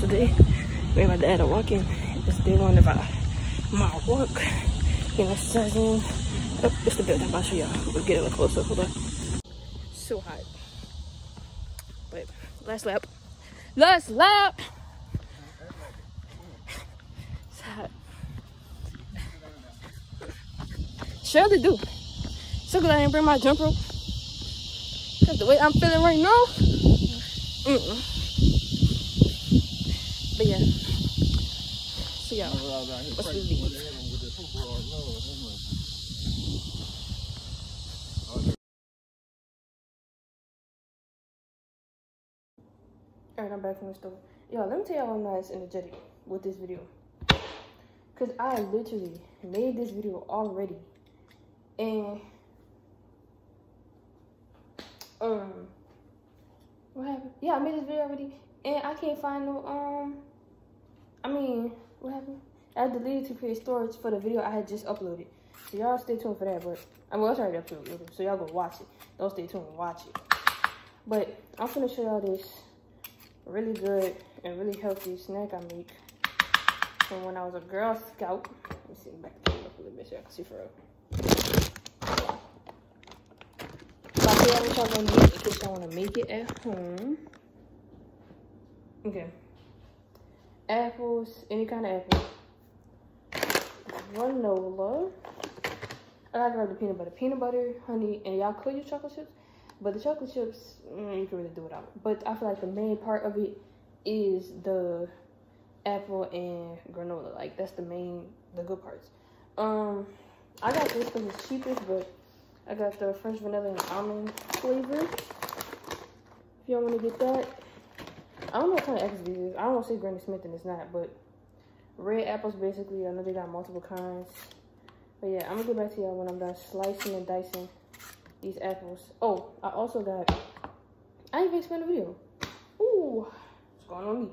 Today, me and my dad are walking. It's day one of our, my walk. Getting exercising. Oh, it's the building. I'll show y'all. We'll get a little closer. Hold on. So hot. But last lap. Last lap! It's hot. Surely do. So glad I didn't bring my jump rope. Cause the way I'm feeling right now. Mm-mm. But yeah. So yeah, what's the lead? Alright, I'm back from the store. Yo, let me tell y'all I'm not as energetic with this video. Cause I literally made this video already. And um what happened? Yeah, I made this video already, and I can't find no um. I mean, what happened? I deleted to create storage for the video I had just uploaded. So y'all stay tuned for that. But I mean, it's already uploaded, so y'all go watch it. Don't stay tuned watch it. But I'm gonna show y'all this really good and really healthy snack I make from when I was a Girl Scout. Let me see back up a little bit so I can see for real. So I feel what y'all gonna need in case y'all wanna make it at home. Okay. Apples, any kind of apple. Granola. I like grab the peanut butter. Peanut butter, honey, and y'all could use chocolate chips. But the chocolate chips, mm, you can really do without. But I feel like the main part of it is the apple and granola. Like that's the main, the good parts. Um, I got this because it's cheapest, but I got the French vanilla and almond flavor. If y'all want to get that. I don't know what kind of apples these is. I don't want to say Granny Smith and it's not, but red apples basically. I know they got multiple kinds. But yeah, I'm to get back to y'all when I'm done slicing and dicing these apples. Oh, I also got, I even explain the video. Ooh, what's going on me?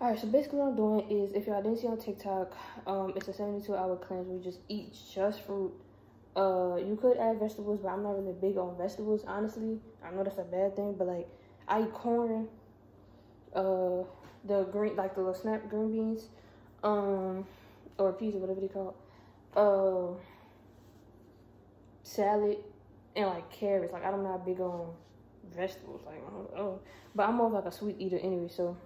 Alright, so basically what I'm doing is, if y'all didn't see on TikTok, um, it's a 72 hour cleanse you just eat just fruit. Uh, you could add vegetables, but I'm not really big on vegetables, honestly. I know that's a bad thing, but like, I eat corn, uh, the green, like the little snap green beans, um, or peas or whatever they call it. Uh, salad, and like carrots. Like, I'm not big on vegetables, like, oh, but I'm more like a sweet eater anyway, so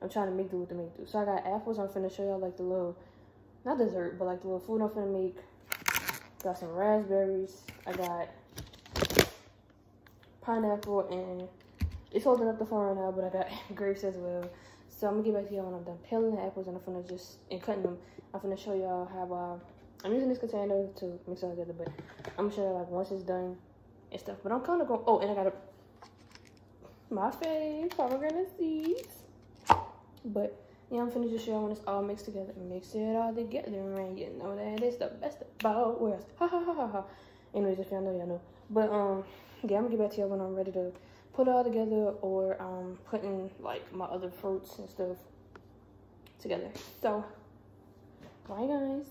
I'm trying to make do with the make do. So I got apples. I'm finna show y'all like the little, not dessert, but like the little food I'm finna make. Got some raspberries. I got pineapple and it's holding up the phone right now, but I got grapes as well. So I'm gonna get back to y'all when I'm done peeling the apples and I'm finna just, and cutting them. I'm finna show y'all how, uh, I'm using this container to mix it all together, but I'm gonna show y'all like once it's done and stuff. But I'm kind of going, oh, and I got a, my fave, pomegranate seeds. But yeah, I'm finna just show y'all when it's all mixed together. Mix it all together, man. You know that it's the best about worlds. Ha ha ha ha ha. Anyways, if y'all know, y'all know. But um, yeah, I'm gonna get back to y'all when I'm ready to put it all together or um putting like my other fruits and stuff together. So, bye guys.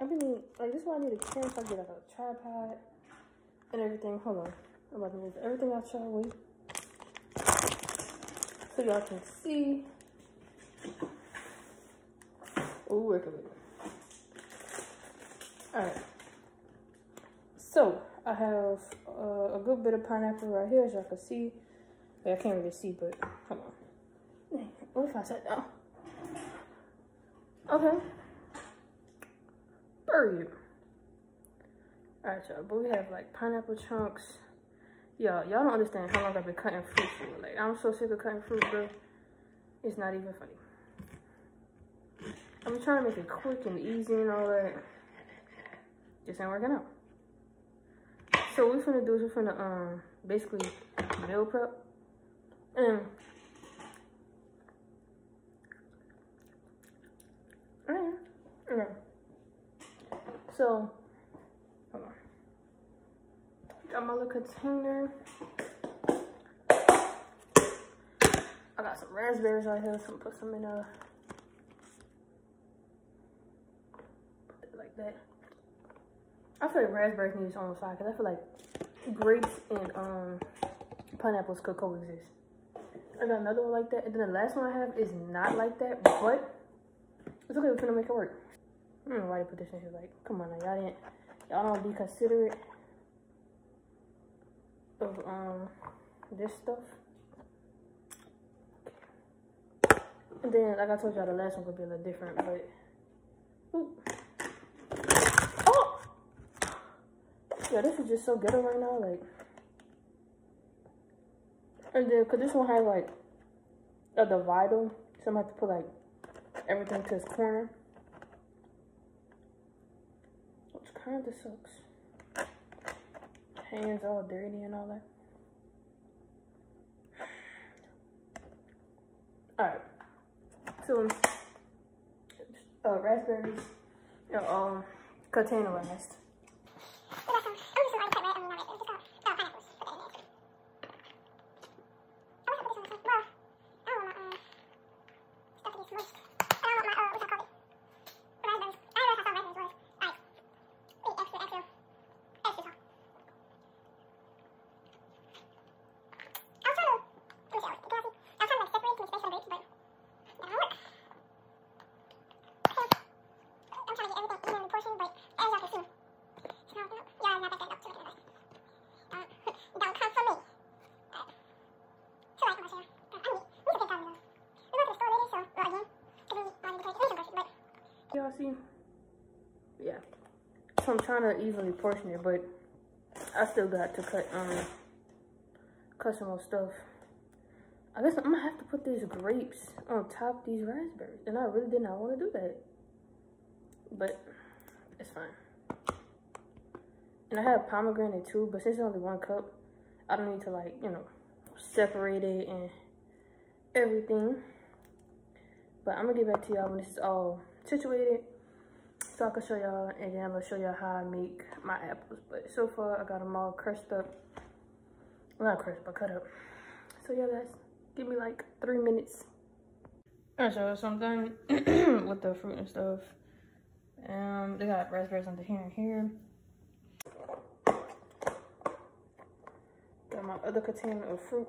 I mean, like this is why I need a camera I get like a tripod and everything. Hold on, I'm about to move everything out y'all way so y'all can see. Oh, work with it. Alright. So, I have uh, a good bit of pineapple right here, as y'all can see. Well, I can't really see, but come on. What if I sat down? Okay. Bury you. Alright, y'all, but we have like pineapple chunks. Y'all, y'all don't understand how long I've been cutting fruit for. Like, I'm so sick of cutting fruit, bro. It's not even funny. I'm trying to make it quick and easy and all that. Just ain't working out. So what we're gonna do is we're finna um basically meal prep And mm, yeah. So hold on. Got my little container. I got some raspberries right here, so I'm put some in a like that. I feel like raspberries need its own side because I feel like grapes and um pineapples could coexist. I got another one like that, and then the last one I have is not like that, but it's okay. We're gonna make it work. I don't know why they put this in here. Like, come on, y'all didn't, y'all don't be considerate of um this stuff. And then, like I told y'all, the last one could be a little different, but. Ooh. Oh! Yeah, this is just so ghetto right now, like. And then, cause this one has like a divider, so I'm gonna have to put like everything to its corner. Which kind of sucks. Hands all dirty and all that. Alright. So, uh, raspberries are all containerized. Y'all see? Yeah. So I'm trying to evenly portion it, but I still got to cut um cut some more stuff. I guess I'm gonna have to put these grapes on top these raspberries. And I really did not want to do that. But it's fine. And I have pomegranate too, but since it's only one cup, I don't need to like, you know, separate it and everything. But I'm gonna get back to y'all when this is all situated so I can show y'all and then I'm gonna show y'all how I make my apples. But so far I got them all crushed up. Not crushed, but cut up. So yeah guys, give me like three minutes. Alright, so, so I'm done with the fruit and stuff. Um, they got raspberries under here and here. Got my other container of fruit.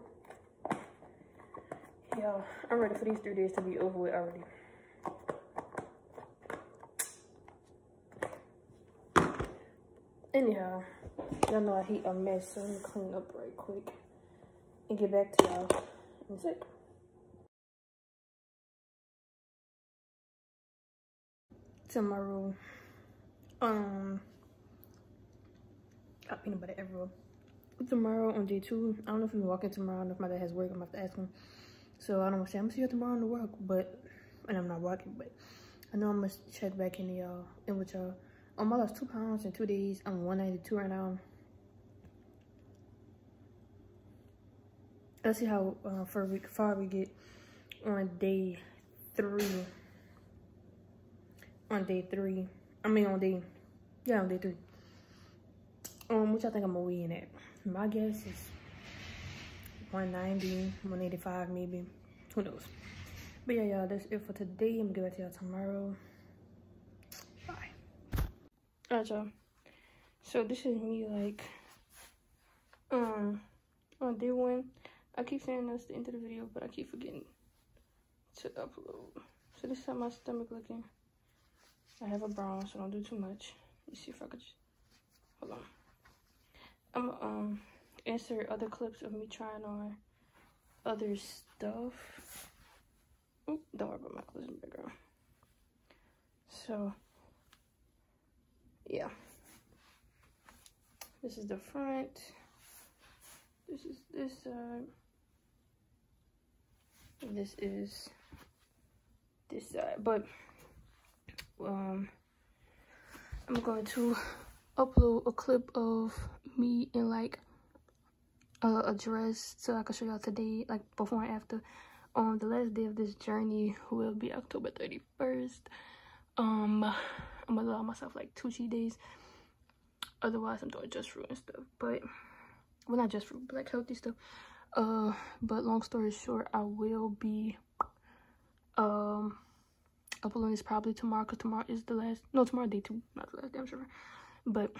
Yo, I'm ready for these three days to be over with already. Anyhow, y'all know I hate a mess, so let me clean up right quick and get back to y'all in a sec. Tomorrow, um, got peanut butter everywhere. Tomorrow on day two, I don't know if we're walking tomorrow. I don't know if my dad has work. I'm gonna have to ask him. So I don't want to say I'm gonna see you tomorrow on the work, but and I'm not working, but I know I'm gonna check back in y'all and with y'all. Um, I lost two pounds in two days. I'm 192 right now. Let's see how uh, far, we, far we get on day three. On day three. I mean on day, yeah, on day three. Um, which I think I'm gonna weigh in at. My guess is 190, 185 maybe. Who knows? But yeah, y'all, that's it for today. I'm gonna get back to y'all tomorrow. Y'all. So this is me like um on day one. I keep saying that's the end of the video, but I keep forgetting to upload. So this is how my stomach looking. I have a bra, so don't do too much. Let's see if I could just hold on. I'm um insert other clips of me trying on other stuff. Oop, don't worry about my clothes in the background. So yeah. This is the front. This is this side. This is this side. But um I'm going to upload a clip of me in like a dress so I can show y'all today, like before and after. Um, the last day of this journey will be October 31st. Um, I'm gonna allow myself like two cheat days. Otherwise, I'm doing just fruit and stuff. But, well, not just fruit, but like healthy stuff. Uh, but long story short, I will be um uploading this probably tomorrow because tomorrow is the last. No, tomorrow day two, not the last day. I'm sure. But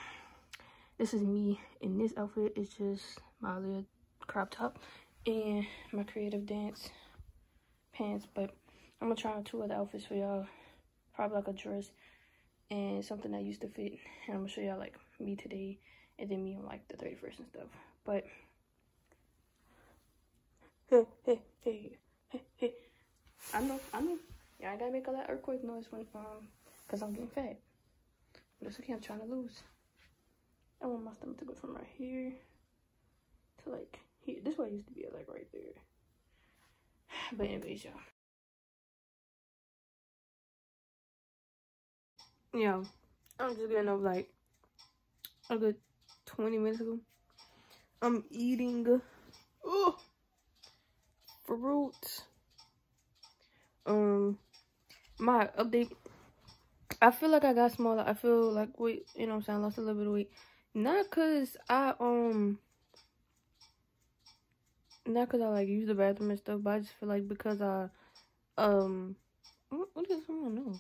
this is me in this outfit. It's just my little crop top and my creative dance pants. But I'm gonna try on two other outfits for y'all. Probably like a dress and something that used to fit. And I'm gonna show y'all like me today and then me on like the 31st and stuff. But hey, hey, hey, hey, hey. I know, I know. Yeah, I gotta make all that earthquake noise when um, cause I'm getting fat. But it's okay. I'm trying to lose. I want my stomach to go from right here to like here. This way used to be like right there. But anyways, y'all. Yeah, I'm just getting up like a good 20 minutes ago. I'm eating oh, fruit. Um, my update. I feel like I got smaller. I feel like weight, you know what I'm saying, I lost a little bit of weight. Not cause I um not cause I like use the bathroom and stuff, but I just feel like because I um what, what is on my nose?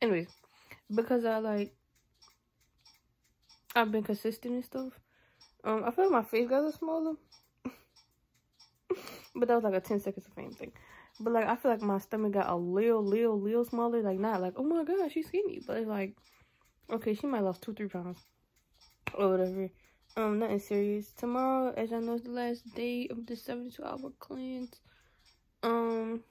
Anyways, because I like I've been consistent and stuff. Um, I feel like my face got a smaller. but that was like a 10 seconds of fame thing. But like I feel like my stomach got a little, little, little smaller. Like not like, oh my god, she's skinny. But like, okay, she might lost two, three pounds. Or whatever. Um, nothing serious. Tomorrow, as I know, is the last day of the 72 hour cleanse. Um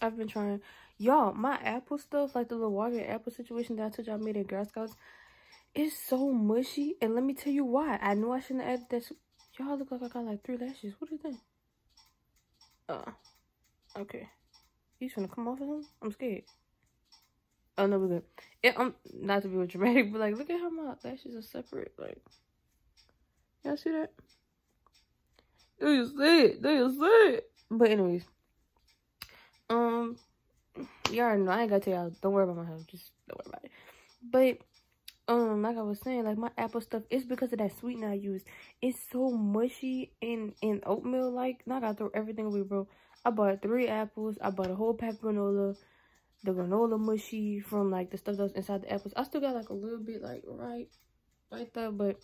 I've been trying y'all, my apple stuff, like the little water apple situation that I told y'all made at Girl Scouts, is so mushy. And let me tell you why. I knew I shouldn't added that. Y'all look like I got like three lashes. What is that? Uh, okay. You trying to come off of him? I'm scared. Oh no, we're good. It, um, not to be dramatic, but like, look at how my lashes are separate. Like, y'all see that? Do you see it? Do you see it? But anyways, um, already know. I ain't gotta tell y'all. Don't worry about my health. Just don't worry about it. But um, like I was saying, like my apple stuff, it's because of that sweetener I use. It's so mushy and and oatmeal like. Now I gotta throw everything away, bro. I bought three apples. I bought a whole pack of granola. The granola mushy from like the stuff that was inside the apples. I still got like a little bit like right, right there, but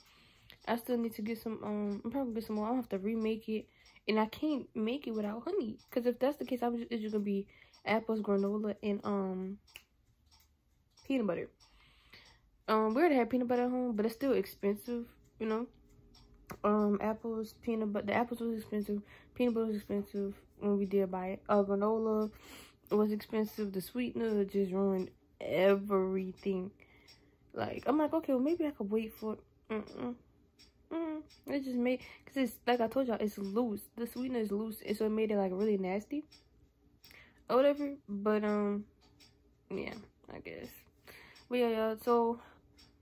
I still need to get some. Um, I'm probably get some more. I'll have to remake it, and I can't make it without honey. Cause if that's the case, I'm just, it's just gonna be apples, granola, and um peanut butter. Um, we already had peanut butter at home, but it's still expensive, you know. Um, apples, peanut butter. The apples was expensive. Peanut butter was expensive when we did buy it. Uh, granola it was expensive. The sweetener just ruined everything. Like, I'm like, okay, well, maybe I could wait for. Mm -mm. Mm, it just made because it's like I told y'all, it's loose. The sweetener is loose, and so it made it like really nasty or whatever. But um, yeah, I guess. But yeah, y'all. So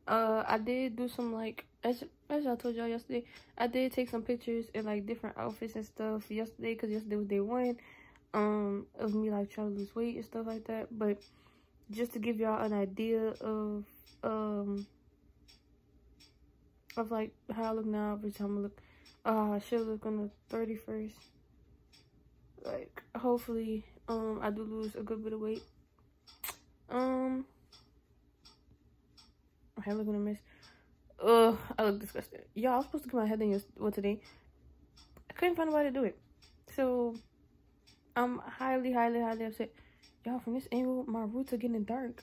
uh, I did do some like as as I told y'all yesterday. I did take some pictures in like different outfits and stuff yesterday because yesterday was day one. Um, of me like trying to lose weight and stuff like that. But just to give y'all an idea of um of like how I look now versus how I look uh I should look on the 31st like hopefully um I do lose a good bit of weight. Um I look a mess. Ugh, I look disgusting. Y'all, I was supposed to get my head done yes well today. I couldn't find a way to do it. So I'm highly, highly, highly upset. Y'all, from this angle, my roots are getting dark.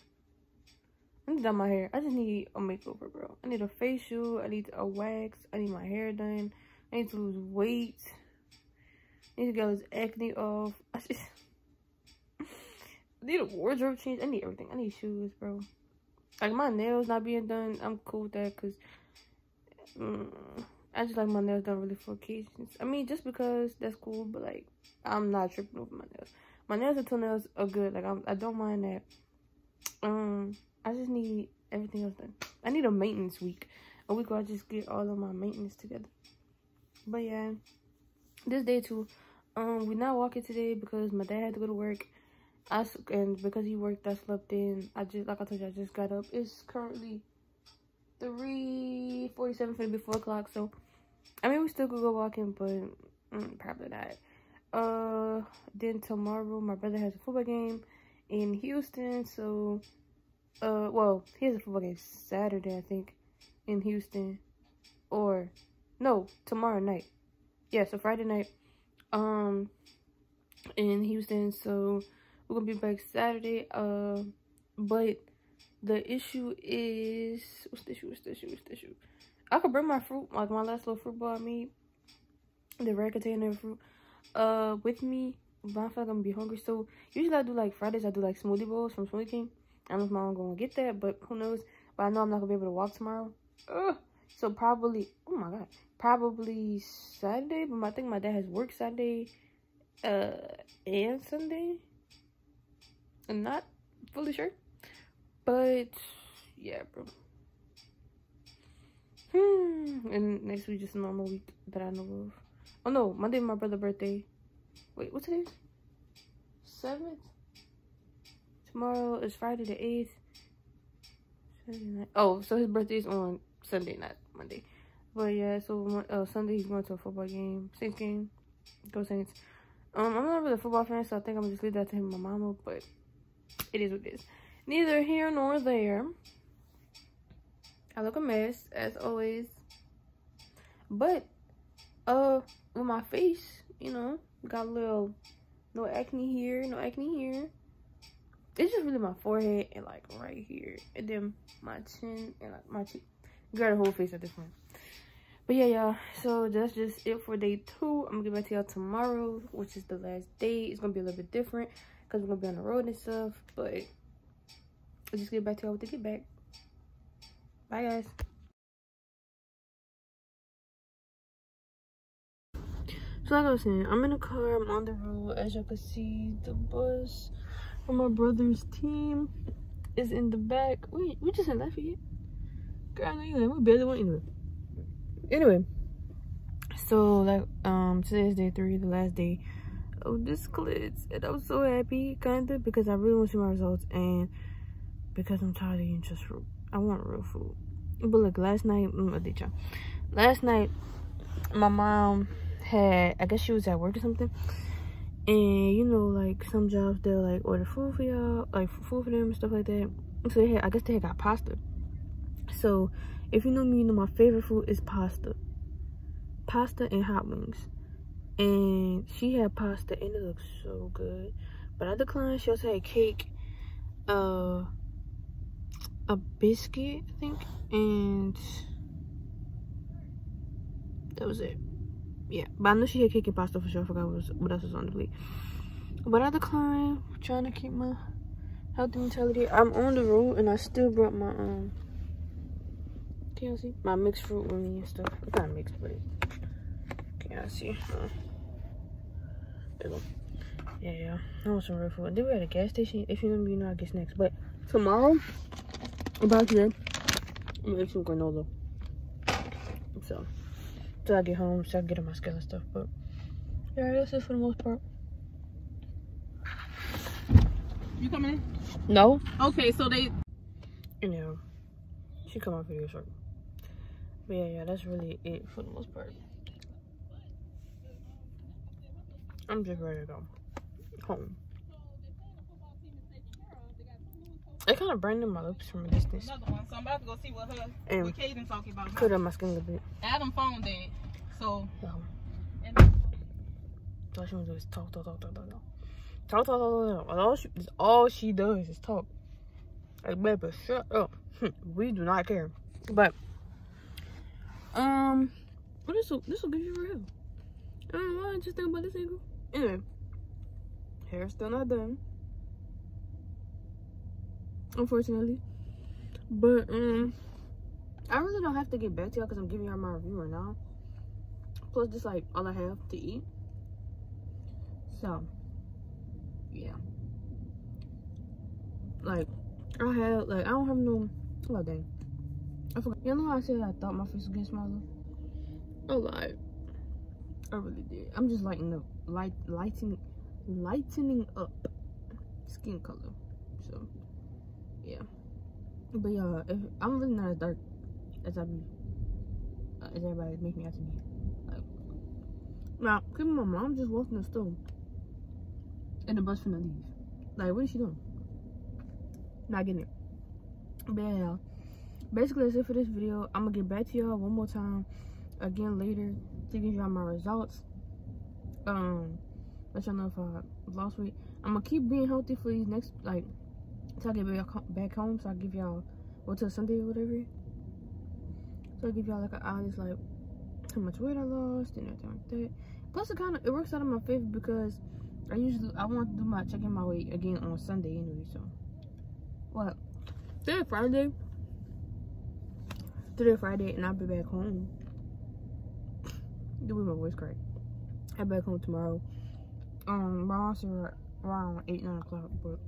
I need to dye my hair. I just need a makeover, bro. I need a facial. I need a wax. I need my hair done. I need to lose weight. I need to get this acne off. I just I need a wardrobe change. I need everything. I need shoes, bro. Like my nails not being done, I'm cool with that because mm, I just like my nails done really for occasions. I mean, just because that's cool, but like I'm not tripping over my nails. My nails and toenails are good. Like I'm, I don't mind that. Um, I just need everything else done. I need a maintenance week. A week where I just get all of my maintenance together. But yeah, this day too. Um, we're not walking today because my dad had to go to work. I and because he worked, I slept in. I just like I told you, I just got up. It's currently three forty-seven for the four o'clock. So, I mean, we still could go walking, but mm, probably not. Uh, then tomorrow, my brother has a football game in Houston. So, uh, well, he has a football game Saturday, I think, in Houston, or no, tomorrow night. Yeah, so Friday night, um, in Houston. So we're gonna be back Saturday. Uh, but the issue is what's the issue? What's the issue? What's the issue? I could bring my fruit, like my last little fruit bar me, the red container fruit, uh, with me. But I feel like I'm gonna be hungry. So usually I do like Fridays. I do like smoothie bowls from Smoothie King. I don't know if my mom gonna get that, but who knows? But I know I'm not gonna be able to walk tomorrow. Ugh. So probably, oh my god, probably Saturday. But I think my dad has work Saturday, uh, and Sunday. I'm not fully sure, but yeah, bro. Hmm. And next week just a normal week that I know of. Oh no, Monday my brother's birthday. Wait, what's today? Seventh. Tomorrow is Friday the eighth. Oh, so his birthday is on Sunday, not Monday. But yeah, so uh, Sunday he's going to a football game, Saints game. Go Saints. Um, I'm not really a football fan, so I think I'm just leave that to him my mama. But it is what it is. Neither here nor there. I look a mess as always. But uh, with my face, you know, got a little no acne here, no acne here. It's just really my forehead and like right here, and then my chin and like my cheek. Got a whole face at this point. But yeah, y'all. So that's just it for day two. I'm gonna get back to y'all tomorrow, which is the last day. It's gonna be a little bit different because we're gonna be on the road and stuff. But I'll just get back to y'all with the get back. Bye, guys. So like I was saying, I'm in a car, I'm on the road. As y'all can see, the bus my brother's team is in the back. Wait, we just in Lafayette? Girl, know you we barely went anyway anyway so like um today is day three the last day of this glitz and i'm so happy kind of because i really want to see my results and because i'm tired of eating just fruit. I want real food. But look last night mm, last night my mom had i guess she was at work or something and you know like some jobs they'll like order food for y'all like food for them and stuff like that so they had i guess they had got pasta so if you know me, you know my favorite food is pasta. Pasta and hot wings. And she had pasta and it looks so good. But I declined. She also had cake, uh, a biscuit, I think, and that was it. Yeah, but I know she had cake and pasta for sure. I forgot what, was, what else was on the plate. But I declined, trying to keep my healthy mentality. I'm on the road and I still brought my um can see? My mixed fruit with me and stuff. It's not mixed, but can you see? Uh. Yeah, yeah. I want some real food. Then we at a gas station. If you me, you know I get snacks. But tomorrow, about today, I'm gonna make some granola. So, till I uh, get home, so I can get on my scale and stuff. But yeah, that's it for the most part. You coming in? No. Okay, so they. You know, she come out video short. But yeah, yeah, that's really it for the most part. I'm just ready to go home. It kind of burned in my lips from a distance. Another one. So I'm about to go see what her, And what Kaden talking about. Cut up my skin a little bit. Adam phone dead. So. And all she wants to do is talk, talk, talk, talk, talk, talk. Talk, talk, talk, talk, talk. All she, all she does is talk. Like, baby, shut up. we do not care. But, um, what this will, this will give you real. I don't know why I just think about this angle. Anyway, hair still not done. Unfortunately. But, um, I really don't have to get back to y'all because I'm giving y'all my review right now. Plus, just like all I have to eat. So, yeah. Like, I had like I don't have no. Oh dang, I forgot. You know how I said I thought my face was getting smaller? I lied. I really did. I'm just lighting up, light, lighting, lightening up skin color. Yeah. But yeah, if, I'm really not as dark as I be, uh, as everybody make me out to be. Like, now, keep in mind, mom just walking the store, and the bus finna leave. Like, what is she doing? Not getting it. But yeah, basically that's it for this video. I'm gonna get back to y'all one more time again later to give y'all my results. Um, let y'all know if I lost weight. I'm gonna keep being healthy for these next like till I get back, home. So I give y'all well till Sunday or whatever. So I give y'all like an honest like how much weight I lost and everything like that. Plus it kind of it works out in my favor because I usually I want to do my checking my weight again on Sunday anyway. So what? Today Friday. Today Friday and I'll be back home. Doing my voice crack. I'll be back home tomorrow. Um, my around around eight nine o'clock, but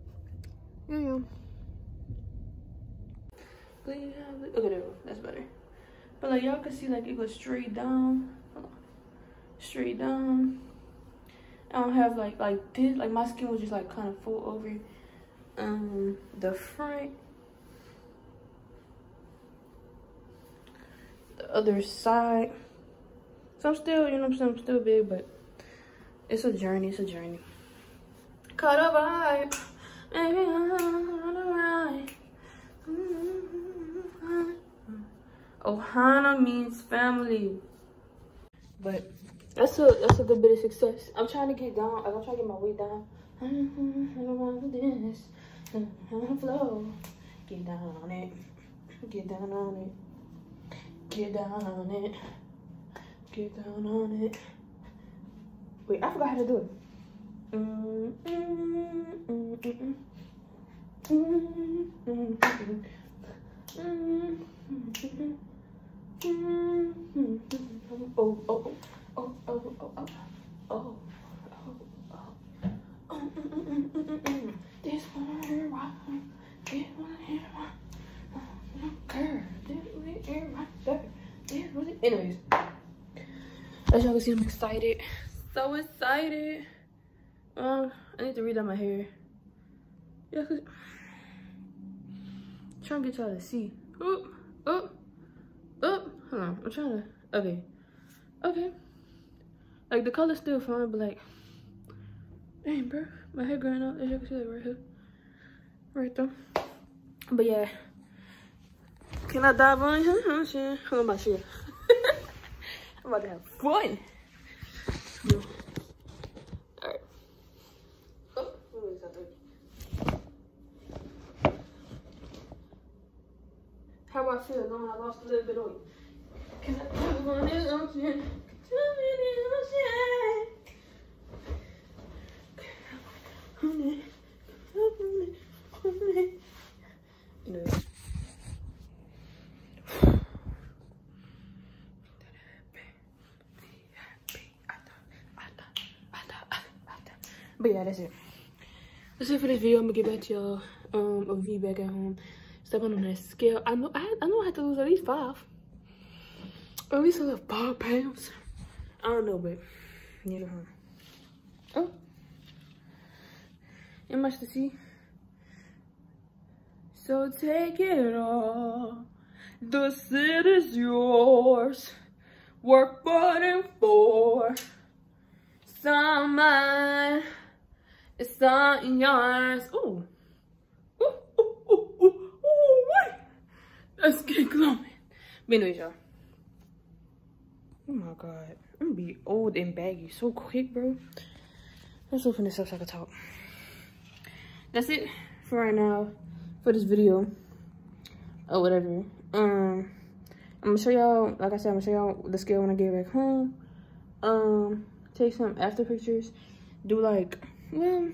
yeah. Okay, there. That's better. But like y'all can see, like it goes straight down, straight down. I don't have like like this. Like my skin was just like kind of full over um the front. The other side. So I'm still, you know I'm saying, I'm still big, but it's a journey, it's a journey. Cut a vibe. I'm the right. Mm-hmm. Ohana means family. But that's a that's a good bit of success. I'm trying to get down. I'm trying to get my weight down. Mm-hmm. Around this, mm-hmm. flow. Get down on it. Get down on it. Get down on it. Get down on it. Wait, I forgot how to do it. Anyways, as y'all can see, I'm excited. So excited. Um, I need to read out my hair. Yeah, cause I'm trying to get y'all to see. Oop, oop, oop. Hold on, I'm trying to. Okay, okay. Like the color's still fine, but like, dang, bro, my hair growing out. As you can see, like right here, right there. But yeah, can I dive on? I'm sure. Hold on, my shit. I'm about to have fun. Yeah. Alright. Oh, where is that? How do I feel knowing I lost a little bit of weight? Can I honey, honey. Anyways. But yeah, that's it. That's it for this video. I'm gonna get back to y'all. Um, a V back at home. Stepping on that scale. I know. I, I know I have to lose at least five. At least like five pounds. I don't know, but you know. Oh, ain't much to see. So take it all. The city's yours. Work button for some mine. It's all yours. Ooh, ooh, ooh, ooh, ooh, wait. Let's get glowing. But anyways, y'all. Oh my god. I'm gonna be old and baggy so quick, bro. Let's open this up so I can talk. That's it for right now for this video. Or whatever. Um I'm gonna show y'all, like I said, I'm gonna show y'all the scale when I get back home. Um, take some after pictures. Do like well,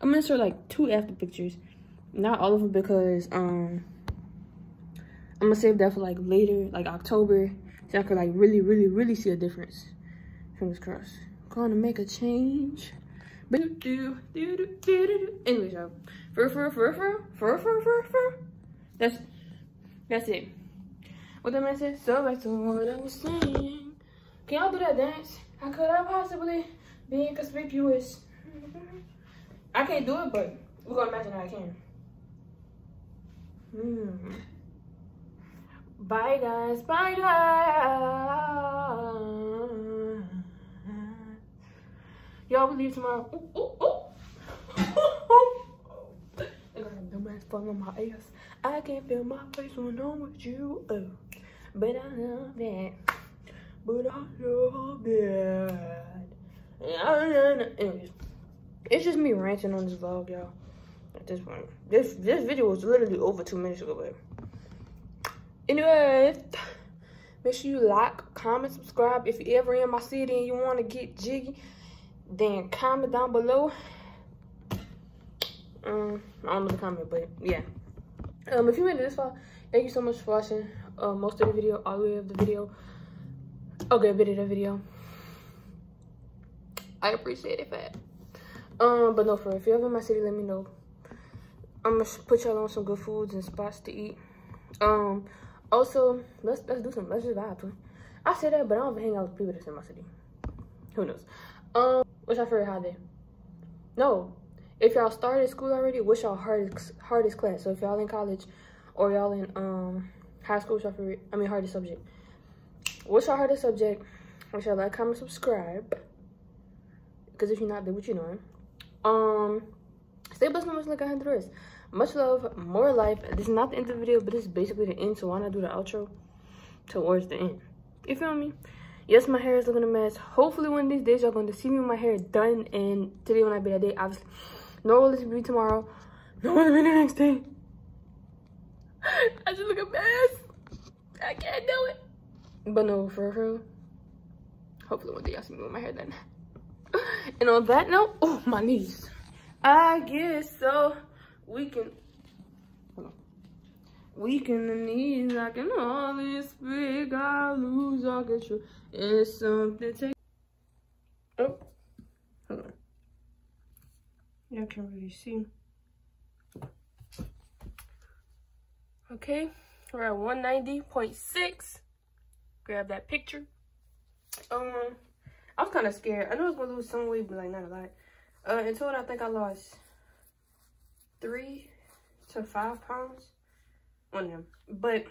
I'm gonna show like two after pictures. Not all of them because um I'm gonna save that for like later, like October, so I could like really, really, really see a difference. Fingers crossed. Gonna make a change. Do, do, do, do, do, do. Anyways, y'all. For, for, for, for, for, for, for, for. That's, that's it. What the man said, so back to what I was saying. Can y'all do that dance? How could I possibly be inconspicuous? I can't do it, but we're gonna imagine I can. Hmm. Bye guys, bye guys. Y'all will leave tomorrow. Ooh, ooh, ooh. I on my ass. I can't feel my face when I'm with you. Oh, but I love it. But I love it. It's just me ranting on this vlog, y'all. At this point, this this video was literally over two minutes ago, but anyways, make sure you like, comment, subscribe. If you ever in my city and you want to get jiggy, then comment down below. Um, I don't know the comment, but yeah. Um, if you made it this far, thank you so much for watching. Uh, most of the video, all the way of the video. Okay, bit of the video. I appreciate it, fat. Um, but no, for if you're ever in my city, let me know. I'm gonna put y'all on some good foods and spots to eat. Um, also, let's let's do some. Let's just vibe. I say that, but I don't hang out with people that's in my city. Who knows? Um, what's your favorite holiday? No, if y'all started school already, what's y'all hardest hardest class? So if y'all in college or y'all in um high school? I mean hardest subject. What's your hardest subject? Make sure like, comment, subscribe. Because if you're not, then what you doing? Um, stay blessed, much like I had the rest. Much love, more life. This is not the end of the video, but this is basically the end. So why not do the outro towards the end? You feel me? Yes, my hair is looking a mess. Hopefully one of these days y'all going to see me with my hair done. And today when I be that day, obviously, nor will this be tomorrow. Nor will be the next day. I just look a mess. I can't do it. But no, for real. Hopefully one day y'all see me with my hair done. And on that note, oh, my knees. I guess so. We can, weak in the knees. I can hardly speak. I lose all control. It's something to. Oh, hold on. Y'all can't really see. Okay, we're at 190.6. Grab that picture. Um, I was kind of scared. I knew I was gonna lose some weight, but like not a lot. Uh, until I think I lost three to five pounds on them. But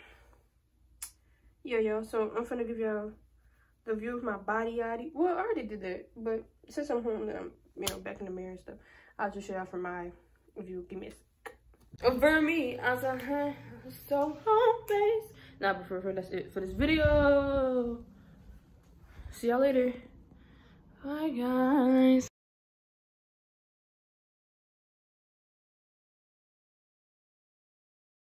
yeah, y'all. So I'm gonna give y'all the view of my body yaddy. Well, I already did that, but since I'm home, I'm you know back in the mirror and stuff, I'll just show y'all from my view. Give me a sec. For me, I was like, huh, so home base. Nah, but for, for that's it for this video. See y'all later. Bye, guys.